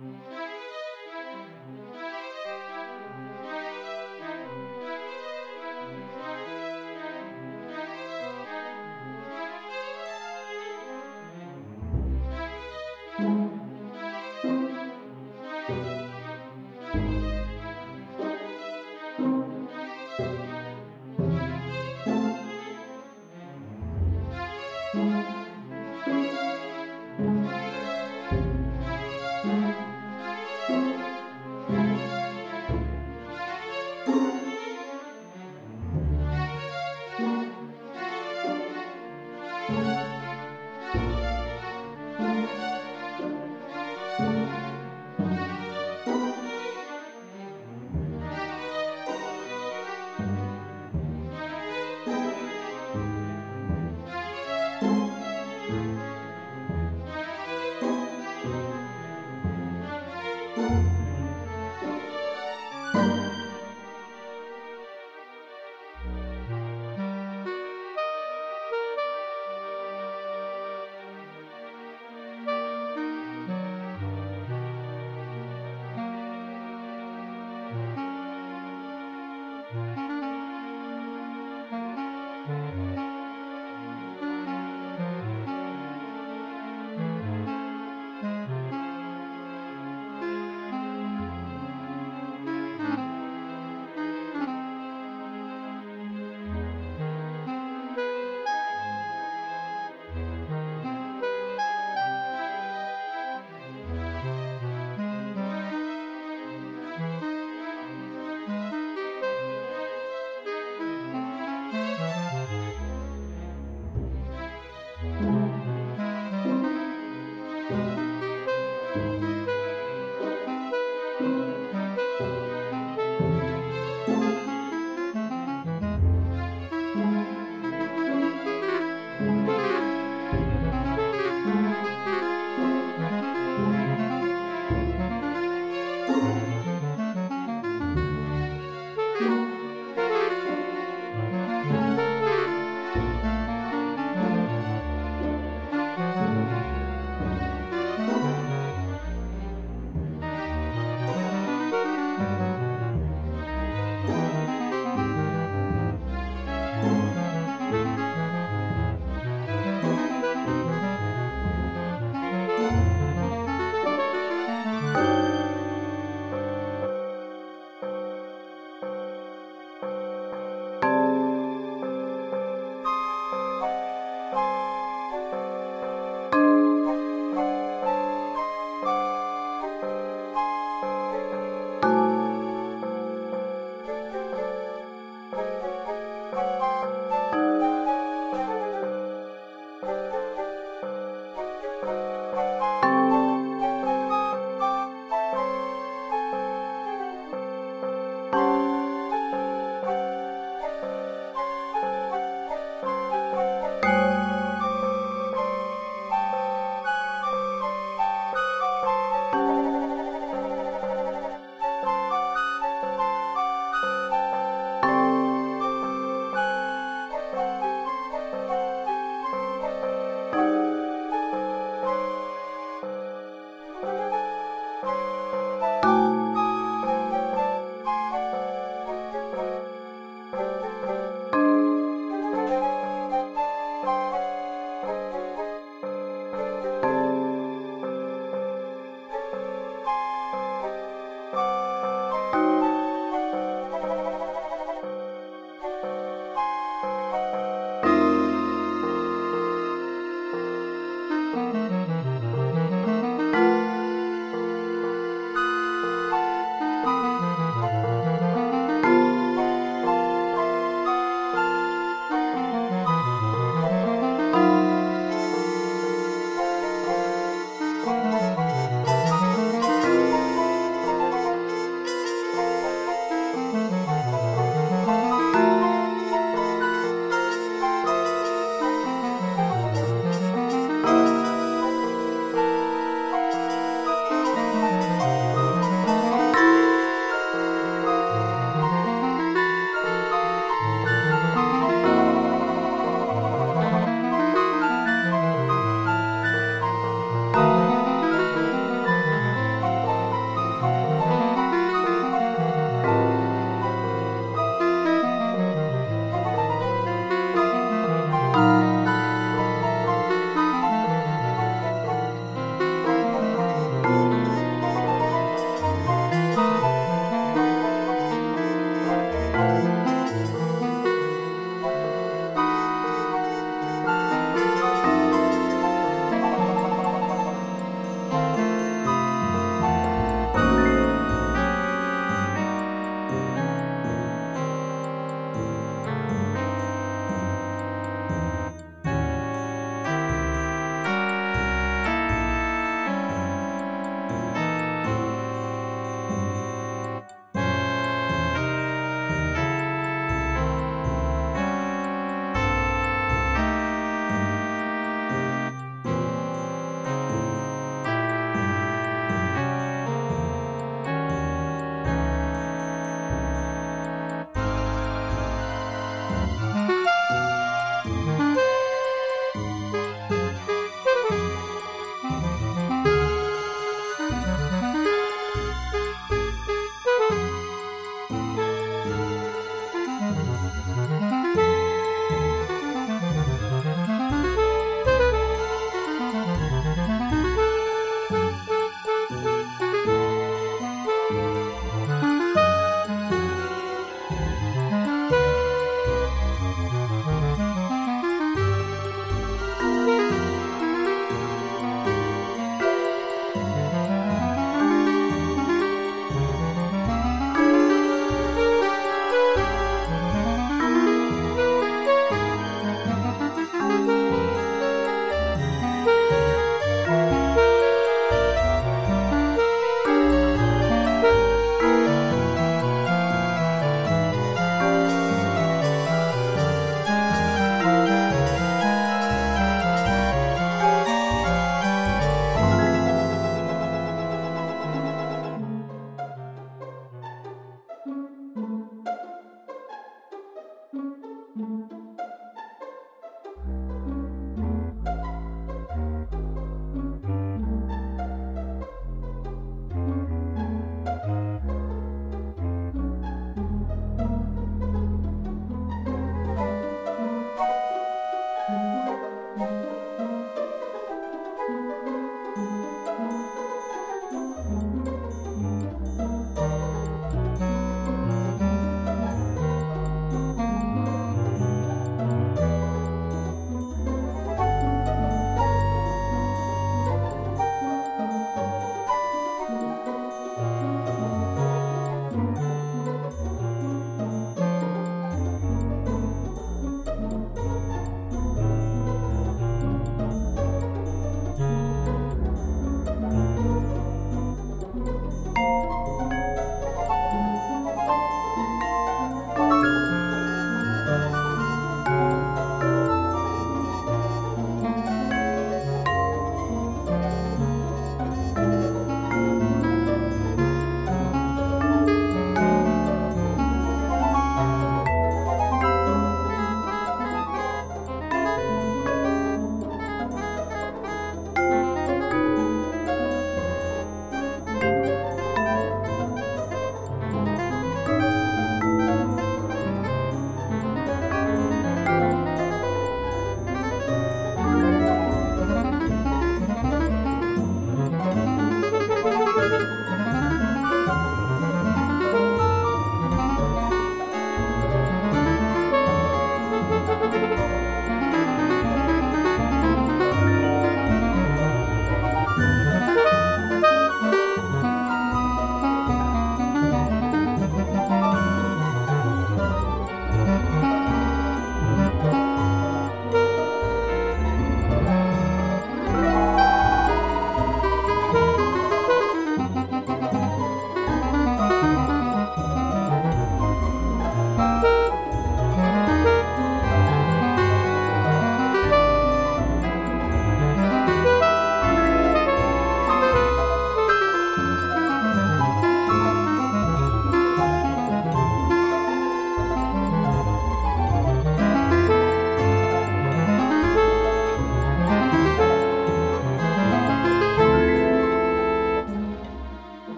Mm-hmm.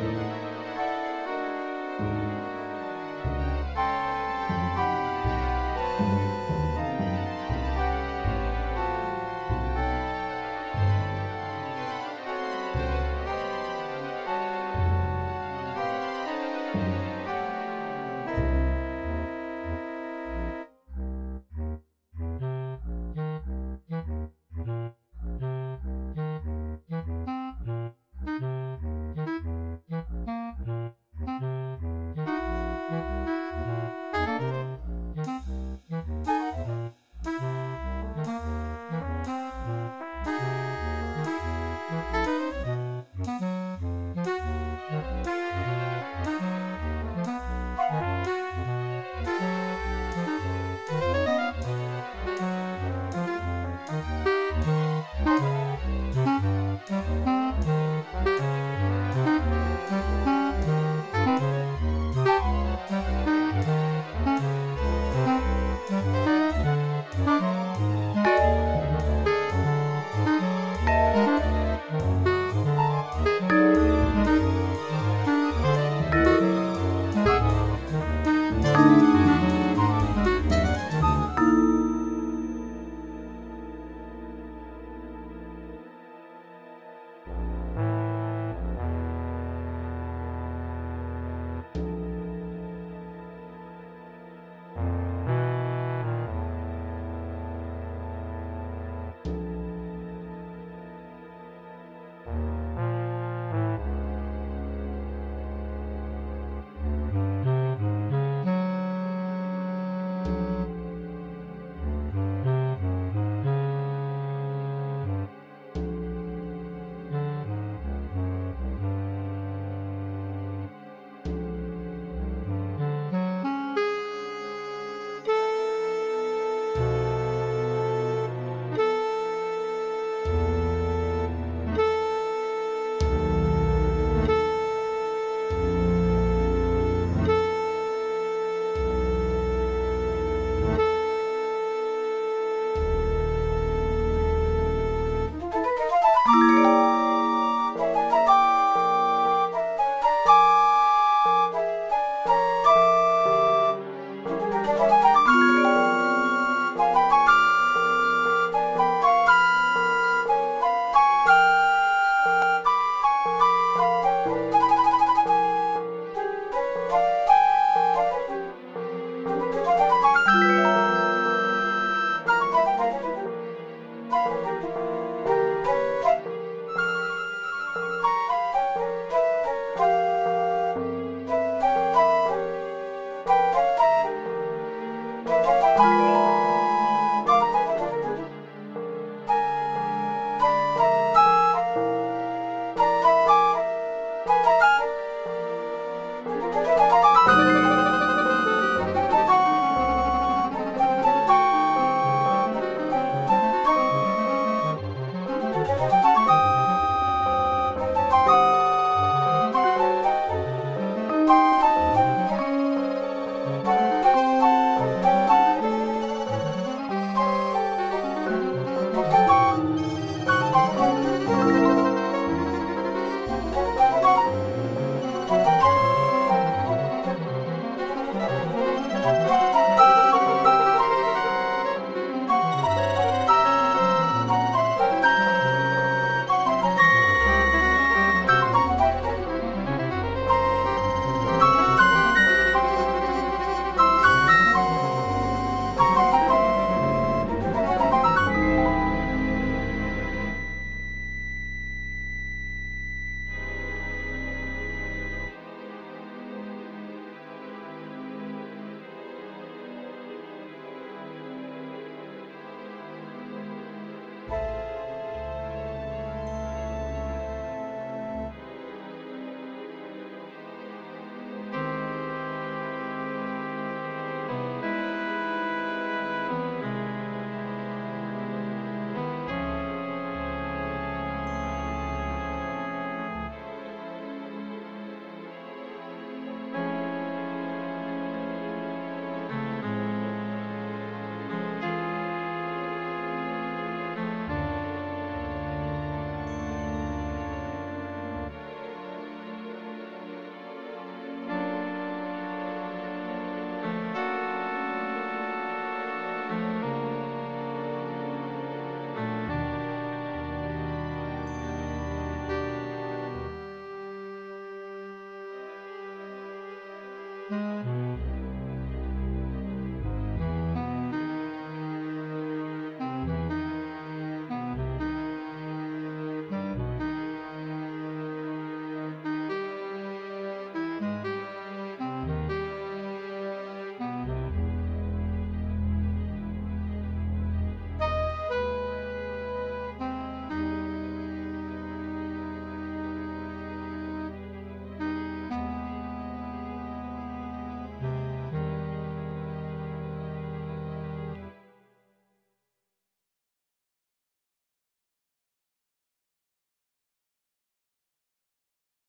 Música